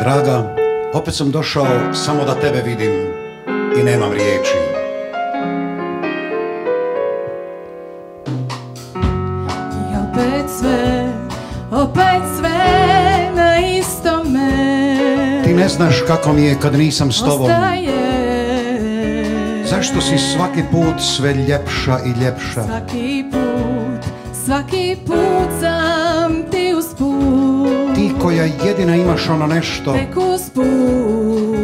Draga, opet sam došao samo da tebe vidim i nemam riječi. I opet sve, opet sve na istome Ti ne znaš kako mi je kad nisam s tobom. Ostaje Zašto si svaki put sve ljepša i ljepša? Svaki put, svaki put sam ti usput koja jedina imaš ono nešto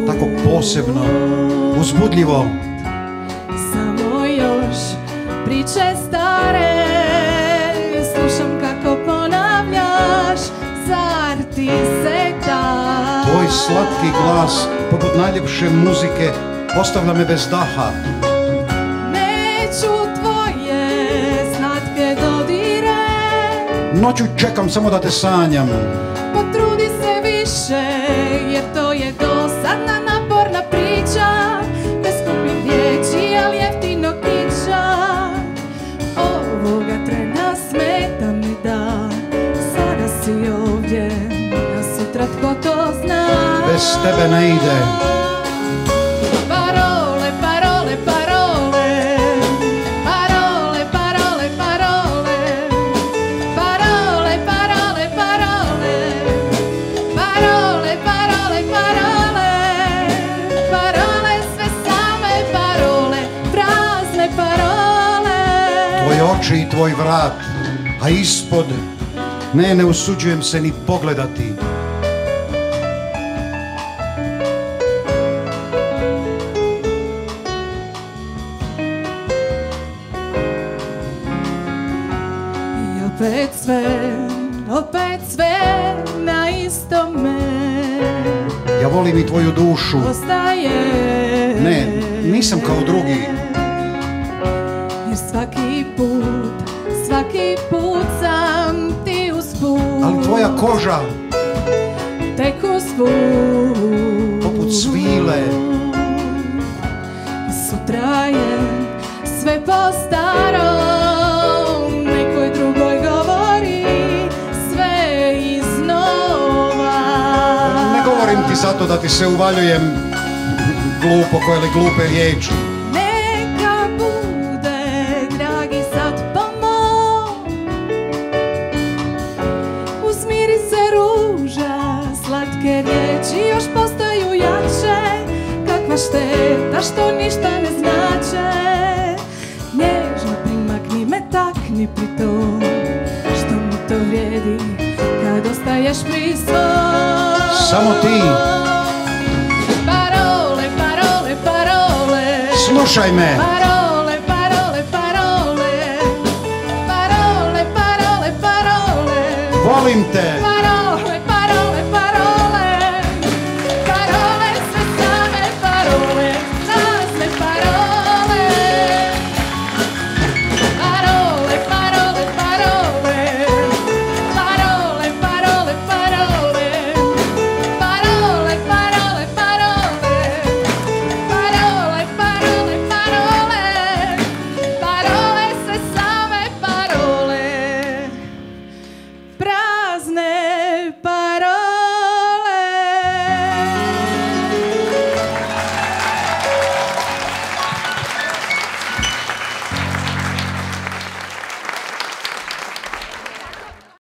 tako posebno, uzbudljivo. Samo još priče stare Slušam kako ponavljaš Zar ti se da Tvoj slatki glas, poput najljepše muzike, ostavlja me bez daha. Neću tvoje slatke dodire Noću čekam samo da te sanjam. Potrudi se više jer to je dosadna naporna priča. Bez skupih riječi, ali jeftino kiča. Ovoga trena smeta mi da Sada si ovdje, a sutra tko to zna. Bez tebe ne ide. Oči i tvoj vrat, a ispod ne, ne usuđujem se ni pogledati. I opet sve, opet sve na istome Ja volim i tvoju dušu. Ostaje Ne, nisam kao drugi. Jer svaki put, svaki put sam ti usput. Ali tvoja koža, Tek usput. poput svile, Sutra je sve po starom. Nekoj drugoj govori sve iznova. Ne govorim ti zato da ti se uvaljujem glupo koje li glupe riječi. Šteta što ništa ne znače. Nježno primakni me, takni pri to Što mi to vrijedi kad ostaješ pri svom. Samo ti. Parole, parole, parole. Slušaj me, Parole, parole, parole. Parole, parole, parole. Volim te. pas